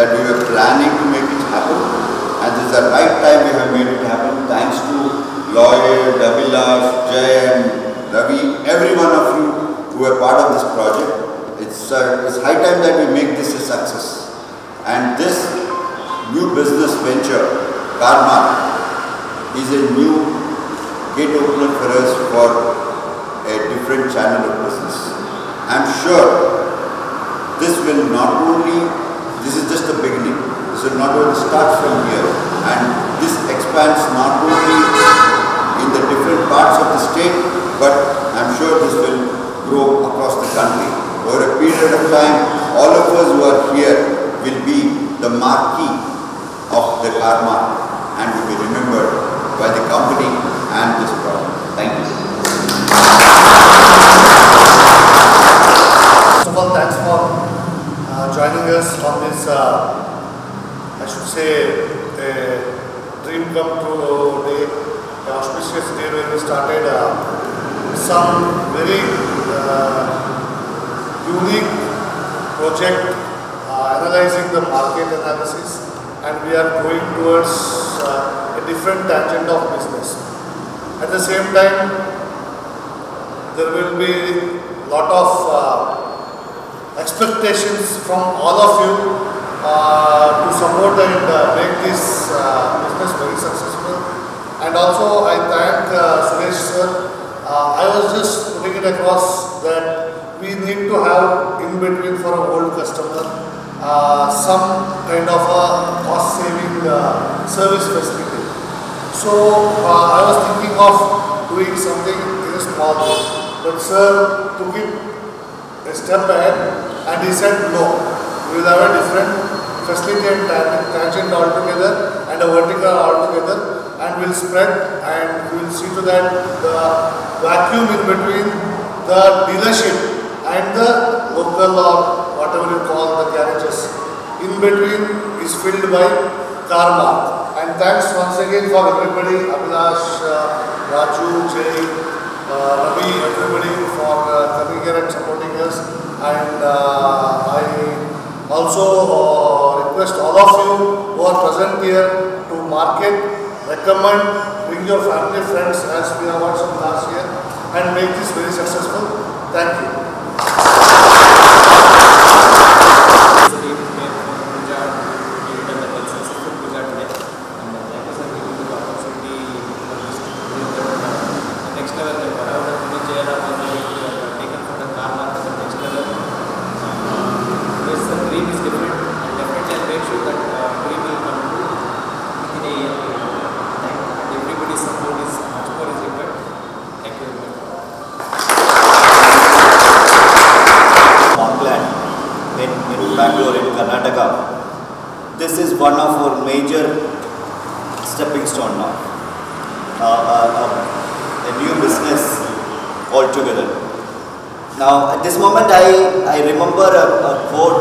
that we were planning to make it happen and this is the right time we have made it happen thanks to Lloyd, Abhilash, Jay Ravi, every one of you who are part of this project. It's, uh, it's high time that we make this a success. And this new business venture, Carmarq, is a new gate opener for us for a different channel of business. I'm sure this will not only, this is just the beginning. This not only start from here and this expands not only in the different parts of the state, but I'm sure this will grow across the country. Over a period of time, all of us who are here will be the marquee of the Carmarq and will be remembered by the company and this product. Thank you. Joining on this, uh, I should say, dream come true day, an auspicious day where we started uh, some very uh, unique project analyzing the market analysis and we are going towards a different tangent of business. At the same time, there will be a lot of uh, expectations from all of you uh, to support and uh, make this uh, business very successful. And also I thank uh, Suresh sir. Uh, I was just putting it across that we need to have in between for a old customer uh, some kind of a cost saving service facility. So I was thinking of doing something in a small way, but sir to it a step ahead and he said no, we will have a different facility and tangent altogether and a vertical altogether and we'll spread and we will see to that the vacuum in between the dealership and the local or whatever you call the garages in between is filled by Carmarq. And thanks once again for everybody, Abhilash, uh, Raju, Jay, uh, Ravi, everybody for uh, coming here and supporting us. And uh, I also uh, request all of you who are present here to market, recommend, bring your family, friends as we have watched last year and make this very successful. Thank you. Yesterday we came from Punjab. We returned the Texas from Punjab today. And uh, thank you sir giving me the opportunity for this to bring the the next level that whatever the Pune JLR was able to have taken from the car market to the next level. Uh, This the dream is different and definitely I'll make sure that uh, dream will come true within a year. Thank you. And everybody's support is much more is required. Thank you very much. Parkland in, in Bangalore in Karnataka. This is one of our major stepping stone now. Uh, uh, uh, a new business altogether. Now at this moment I, I remember a, a quote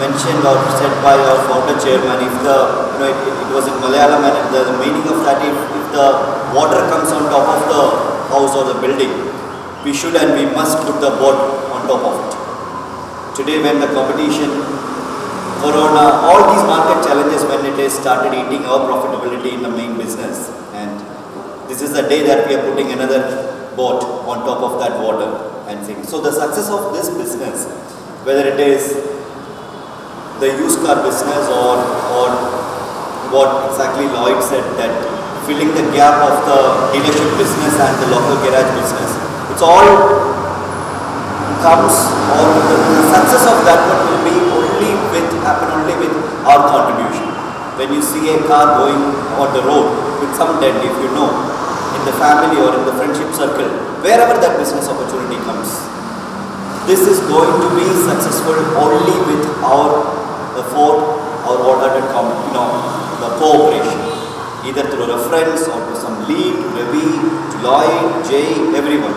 mentioned or said by our founder chairman if the you know it, it was in Malayalam and the, the meaning of that if, if the water comes on top of the house or the building we should and we must put the boat on top of it. Today when the competition, corona, all these market challenges when it has started eating our profitability in the main business and this is the day that we are putting another boat on top of that water and things. So the success of this business, whether it is the used car business or, or what exactly Lloyd said that filling the gap of the dealership business and the local garage business. It's all comes or the, the success of that one will be only with happen only with our contribution. When you see a car going on the road with some dent, if you know, the family or in the friendship circle, wherever that business opportunity comes, this is going to be successful only with our effort or com- you know the cooperation, either through reference or to some lead, Ravi, to Jay, everyone.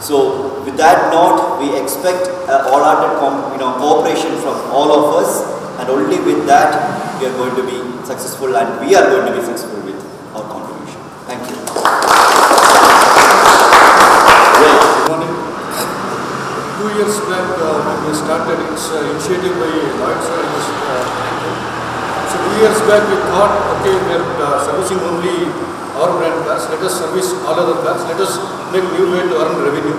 So with that note, we expect uh, all-hearted you know, cooperation from all of us, and only with that we are going to be successful, and we are going to be successful with our contribution. Thank you. Good morning. Two years back, uh, when we started. It's uh, initiative by Lloyd uh. So two years back we thought, okay, we are servicing only our brand cars. Let us service all other cars. Let us make new way to earn revenue.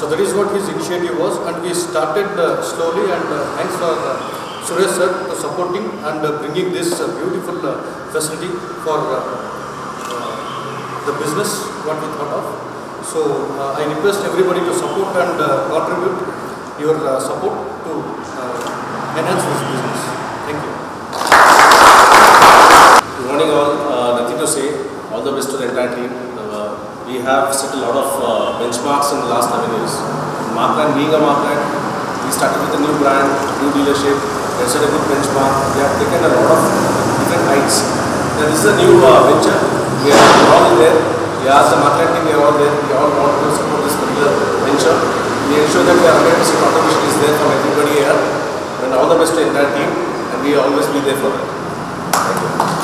So that is what his initiative was, and we started slowly. And thanks for Suresh sir for supporting and bringing this beautiful facility for the business what we thought of. So uh, I request everybody to support and uh, contribute your uh, support to uh, enhance this business. Thank you. Good morning all. Uh, nothing to say. All the best to the entire team. We have set a lot of benchmarks in the last seven years. Markland being a Markland, we started with a new brand, new dealership. They set a good benchmark. We have taken a lot of different heights. Now, this is a new uh, venture. We are all there. We asked the Markland team, we are all there. We all want to support. We ensure that are 100% automation is there for everybody here. And all the best to the entire team. And we always be there for them. Thank you.